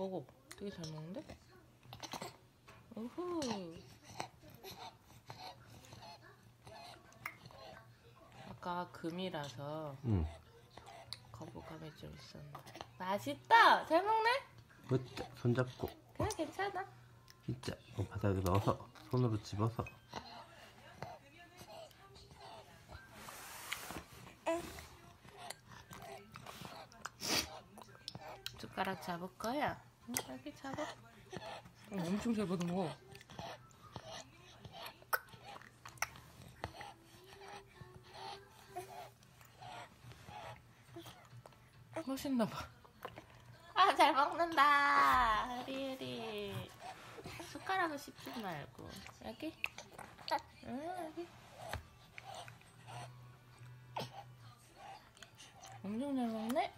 먹어. 되게 잘 먹는데? 우후. 아까 금이라서 응. 거부감이 좀 있었는데. 맛있다! 잘 먹네? 으짜 손잡고 그래, 괜찮아. 진짜 어, 바닥에 넣어서 손으로 집어서 숟가락 잡을 거야. 응, 여기 잡아. 어, 엄청 잘 받아먹어. 멋있나 봐. 아, 잘 먹는다. 리리. 숟가락을 씹지 말고. 여기? 응, 여기. 엄청 잘 먹네?